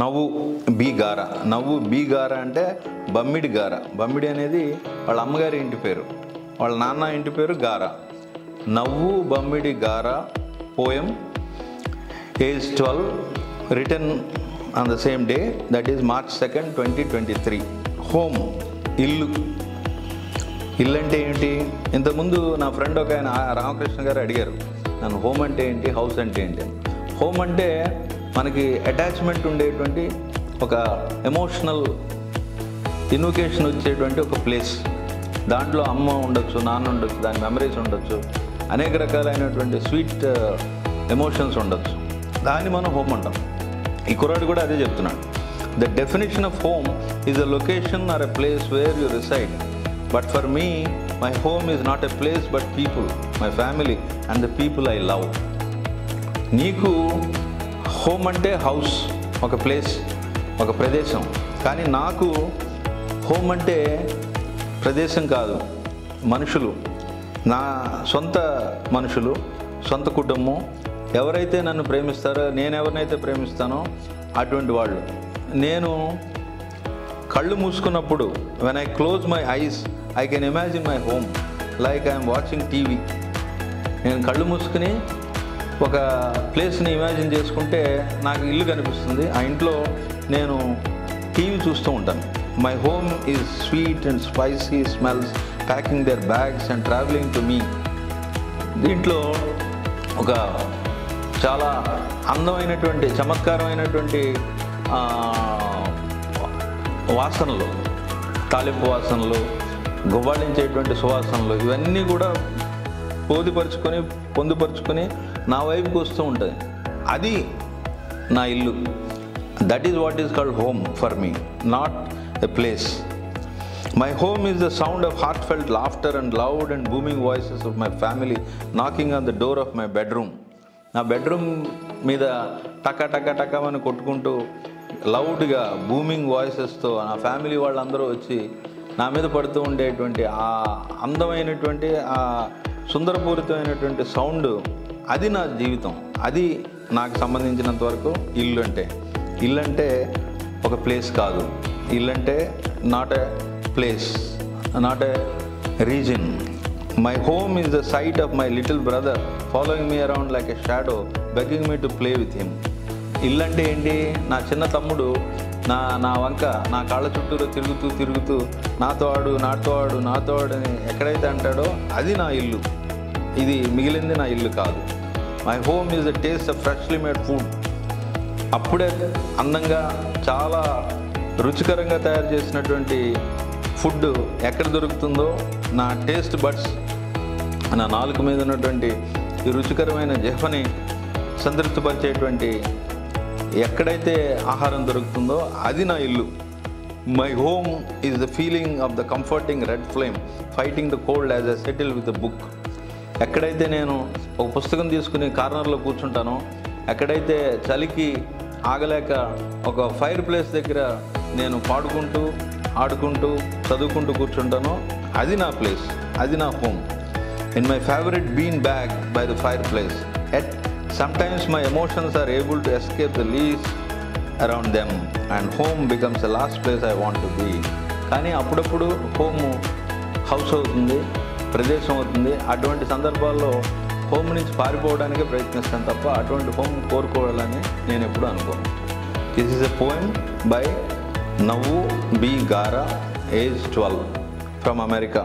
నవ్వు బి గార నవ్వు బి గార అంటే బమ్మిడి గార. బమ్మిడి అనేది వాళ్ళ అమ్మగారి ఇంటి పేరు. వాళ్ళ నాన్న ఇంటి పేరు గార. Navvu Bammidi Gara poem age twelve return on the same day that is March second twenty twenty three. Home ఇల్లు. ఇల్లు అంటే ఏంటి? ఇంతకుముందు నా ఫ్రెండ్ ఒక ఆయన రామకృష్ణ గారు అడిగారు నన్ను హోమ్ అంటే ఏంటి? హౌస్ అంటే ఏంటి? హోమ్ అంటే మనకి అటాచ్మెంట్ ఉండేటువంటి ఒక ఎమోషనల్ ఇన్వకేషన్ వచ్చేటువంటి ఒక ప్లేస్ దాంట్లో అమ్మ ఉండొచ్చు నాన్న ఉండొచ్చు దాని మెమరీస్ ఉండొచ్చు అనేక రకాలైనటువంటి స్వీట్ ఎమోషన్స్ uh, ఉండొచ్చు. దాన్ని మనం హోమ్ అంటాం. ఈ కుర్రాడు కూడా అదే చెప్తున్నాడు. The definition of home is a location or a place where you reside but for me my home is not a place but people my family and the people I love నీకు home అంటే house ఒక place ఒక ప్రదేశం. కానీ నాకు home అంటే ప్రదేశం కాదు మనుషులు. నా సొంత మనుషులు సొంత కుటుంబం. ఎవరైతే నన్ను ప్రేమిస్తారో నేను ఎవరినైతే ప్రేమిస్తానో అటువంటి వాళ్ళు. నేను కళ్ళు మూసుకున్నప్పుడు when I close my eyes I can imagine my home like I'm watching TV నేను కళ్ళు మూసుకుని ఒక ప్లేస్ని ఇమాజిన్ చేసుకుంటే నాకు ఇల్లు కనిపిస్తుంది. ఆ ఇంట్లో నేను టీవీ చూస్తూ ఉంటాను. My home is sweet and spicy smells packing their bags and travelling to me దీంట్లో ఒక చాలా అందమైనటువంటి చమత్కారమైనటువంటి వాసనలు తాలింపు వాసనలు గువ్వాళించేటువంటి సువాసనలు ఇవన్నీ కూడా పోదుపరుచుకొని పొందుపరుచుకొని నా వైపుకి వస్తూ ఉంటుంది. అది నా ఇల్లు. That is what is called home for me not a place my home is the sound of heartfelt laughter and loud and booming voices of my family knocking on the door of my bedroom నా bedroom మీద టక టక టకమని కొట్టుకుంటూ లౌడ్గా booming వాయిసెస్తో నా family వాళ్ళందరూ వచ్చి నా మీద పడుతూ ఉండేటువంటి ఆ అందమైనటువంటి ఆ సుందరపూరితమైనటువంటి సౌండ్ అది నా జీవితం. అది నాకు సంబంధించినంత వరకు ఇల్లు అంటే ఇల్లు అంటే ఒక ప్లేస్ కాదు. ఇల్లు అంటే not a place not a reason my home is the sight of my little brother following me around like a shadow begging me to play with him. ఇల్లు అంటే ఏంటి? నా చిన్న తమ్ముడు నా నా వంక నా కాళ్ళ చుట్టూరు తిరుగుతూ తిరుగుతూ నాతో ఆడు నాతో ఆడు నాతో ఆడు అని ఎక్కడైతే అంటాడో అది నా ఇల్లు. ఇది మిగిలింది నా ఇల్లు కాదు. My home is the taste of freshly made food అప్పుడే అందంగా చాలా రుచికరంగా తయారు చేసినటువంటి ఫుడ్ ఎక్కడ దొరుకుతుందో నా టేస్ట్ బడ్స్ నా నాలుక మీద ఉన్నటువంటి ఈ రుచికరమైన జిహ్వని సంతృప్తిపరిచేటువంటి ఎక్కడైతే ఆహారం దొరుకుతుందో అది నా ఇల్లు. My home is the feeling of the comforting red flame fighting the cold as a settle with the book ఎక్కడైతే నేను ఒక పుస్తకం తీసుకుని కార్నర్లో కూర్చుంటానో ఎక్కడైతే చలికి ఆగలేక ఒక ఫైర్ ప్లేస్ దగ్గర నేను పాడుకుంటూ ఆడుకుంటూ చదువుకుంటూ కూర్చుంటానో అది నా ప్లేస్ అది నా home in my favourite bean bag by the fireplace at sometimes my emotions are able to escape the lies around them and home becomes the last place I want to be కానీ అప్పుడప్పుడు home house అవుతుంది ప్రదేశం అవుతుంది. అటువంటి సందర్భాల్లో home నుంచి పారిపోవడానికే ప్రయత్నిస్తాను తప్ప అటువంటి హోమ్ కోరుకోవాలని నేను ఎప్పుడూ అనుకోను. This is a poem by Navvu B Gara age twelve from America